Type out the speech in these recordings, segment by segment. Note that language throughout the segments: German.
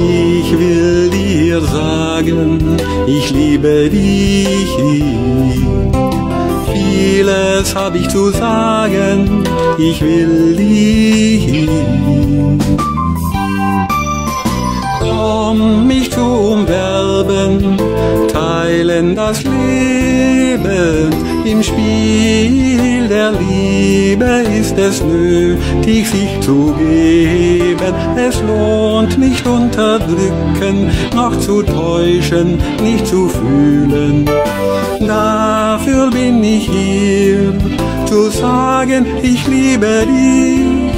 Ich will dir sagen, ich liebe dich. Vieles hab ich zu sagen, ich will dich. Teilen das Leben. Im Spiel der Liebe ist es nötig, sich zu geben. Es lohnt nicht unterdrücken, noch zu täuschen, nicht zu fühlen. Dafür bin ich hier, zu sagen, ich liebe dich.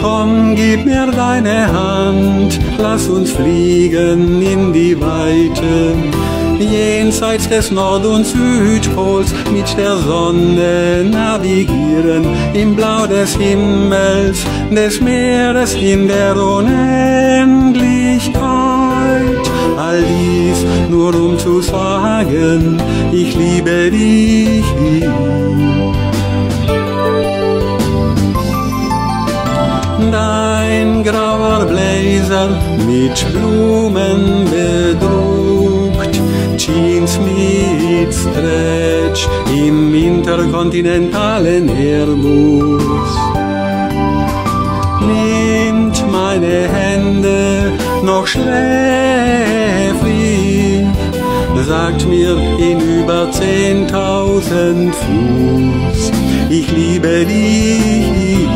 Komm, gib mir deine Hand, lass uns fliegen in die Weite. Jenseits des Nord- und Südpols mit der Sonne navigieren, im Blau des Himmels, des Meeres in der Unendlichkeit. All dies nur um zu sagen, ich liebe dich. Dein grauer Blazer mit Blumen bedruckt, Jeans mit Stretch im interkontinentalen Airbus. Nimmt meine Hände noch schläfrig, sagt mir in über zehntausend Fuß, ich liebe dich.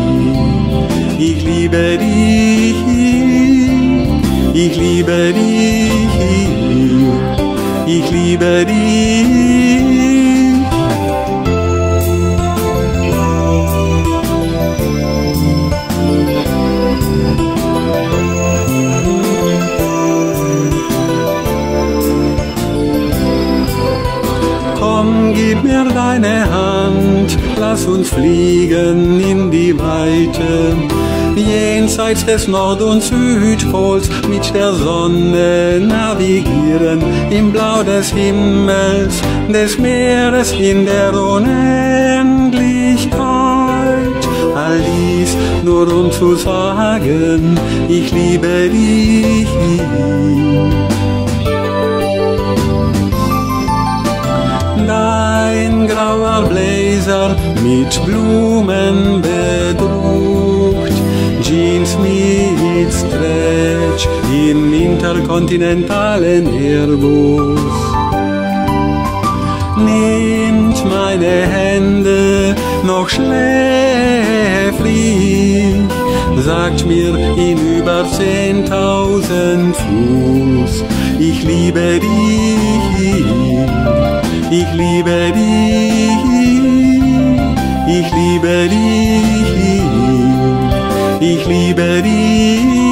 Ich liebe dich, ich liebe dich, ich liebe dich. Komm, gib mir deine Hand, lass uns fliegen in die Weite jenseits des Nord- und Südpols mit der Sonne navigieren, im Blau des Himmels, des Meeres in der Unendlichkeit. All dies nur um zu sagen, ich liebe dich. Dein grauer Blazer mit Blumen bedruckt, Stretch im interkontinentalen Airbus. Nimmt meine Hände noch schläfrig, sagt mir in über zehntausend Fuß, ich liebe dich, ich liebe dich, ich liebe dich, ich liebe dich.